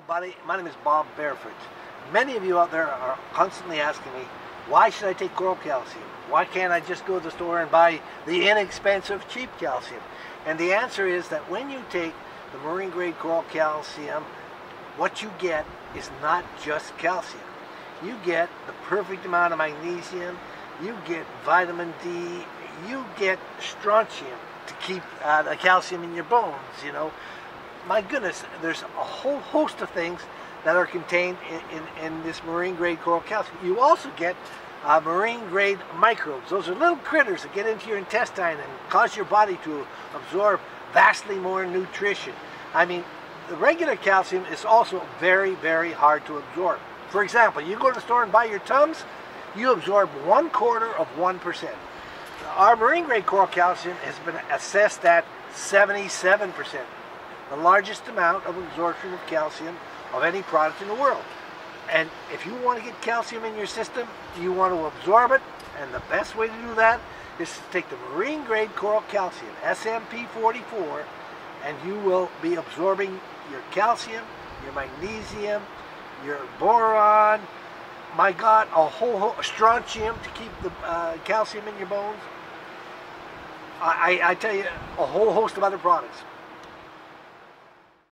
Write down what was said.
Buddy. My name is Bob Barefoot. Many of you out there are constantly asking me, why should I take Coral Calcium? Why can't I just go to the store and buy the inexpensive, cheap calcium? And the answer is that when you take the marine grade Coral Calcium, what you get is not just calcium. You get the perfect amount of magnesium, you get vitamin D, you get strontium to keep uh, the calcium in your bones, you know my goodness, there's a whole host of things that are contained in, in, in this marine grade coral calcium. You also get uh, marine grade microbes. Those are little critters that get into your intestine and cause your body to absorb vastly more nutrition. I mean, the regular calcium is also very, very hard to absorb. For example, you go to the store and buy your Tums, you absorb one quarter of 1%. Our marine grade coral calcium has been assessed at 77% the largest amount of absorption of calcium of any product in the world. And if you want to get calcium in your system, you want to absorb it, and the best way to do that is to take the marine grade coral calcium, SMP44, and you will be absorbing your calcium, your magnesium, your boron, my God, a whole, whole strontium to keep the uh, calcium in your bones. I, I tell you, a whole host of other products.